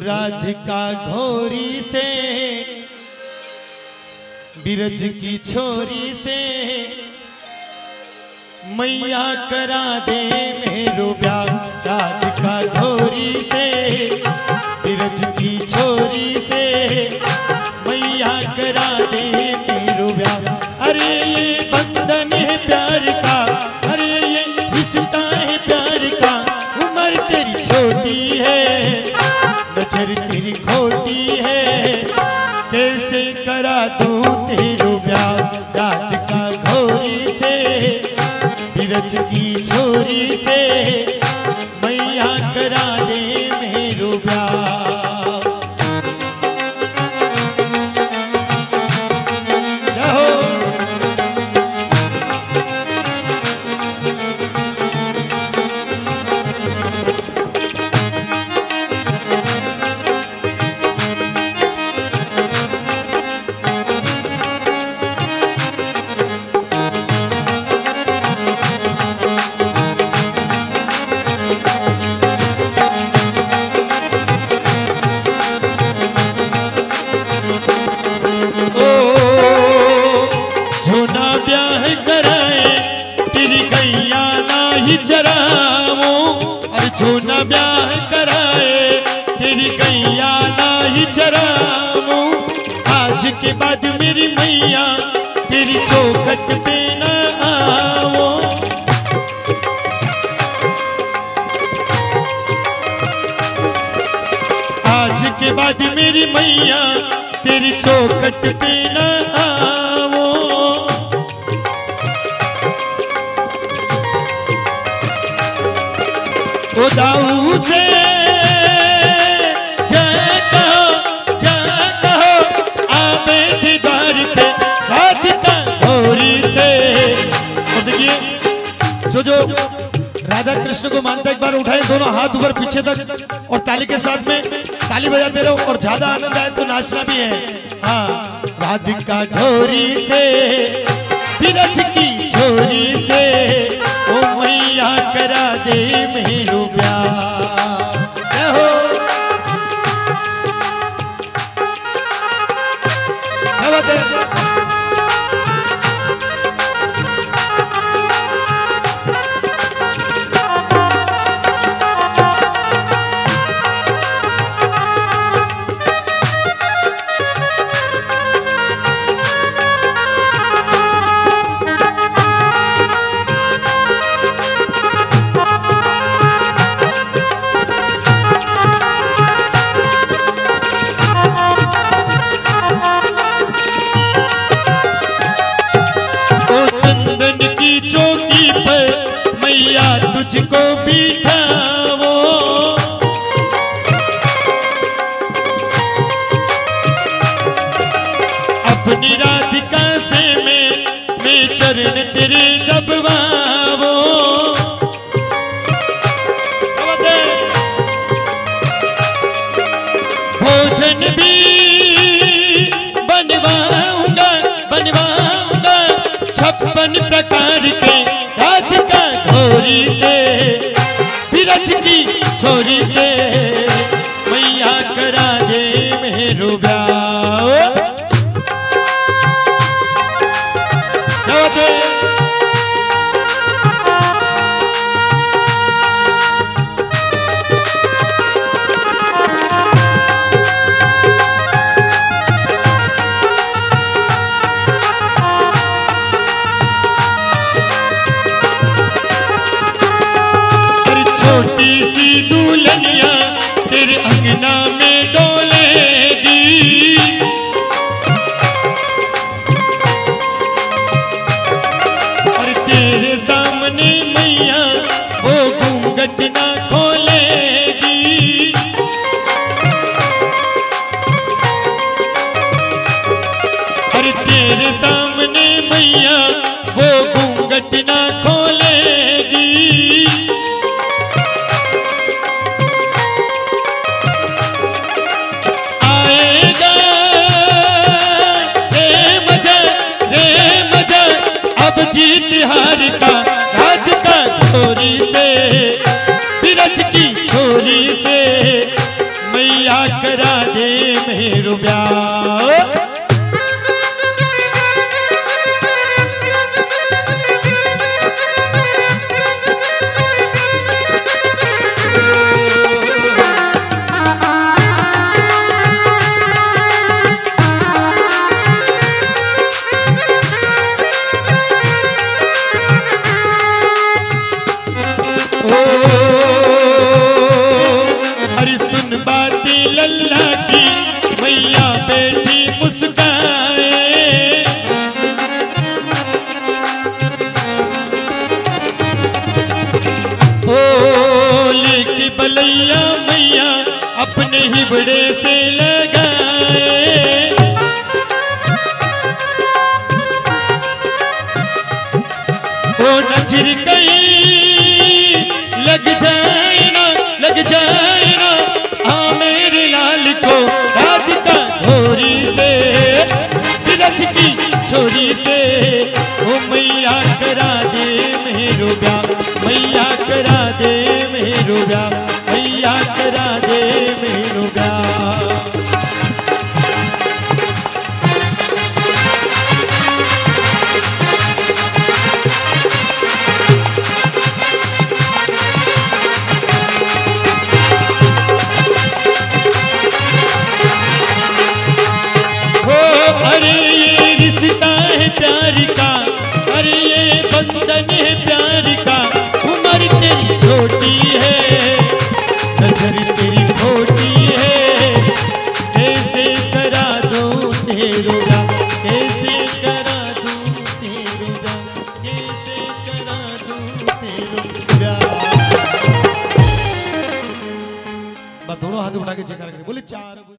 राधिका घोरी से, बिरज की छोरी से, मैया करा दे मेरो ब्याह। राधिका घोरी से, बिरज की छोरी से, मैया करा दे की छोरी से बाद मेरी मैया तेरी चौखट पे ना आओ। आज के बाद मेरी मैया तेरी चौखट पे ना आओ। ओ दाऊ से जो जो राधा कृष्ण को मानता एक बार उठाए दोनों हाथ ऊपर पीछे तक और ताली के साथ में ताली बजाते रहो और ज़्यादा आनंद आए तो नाचना भी है। हाँ। राधिका घोरी से की छोरी से चौकी पर मैया तुझको बिठाओ छप्पन प्रकार के राधिका घोरी से, बिरज की छोरी से, मैया करा दे मेरो ब्याह सी तेरे अंगना में डोलेगी। और तेरे सामने मैया, वो घूंघट ना खोलेगी। और तेरे सामने मैया, वो ना रुपया। हरी बाती लल्ला। अपने ही बड़े से दूँ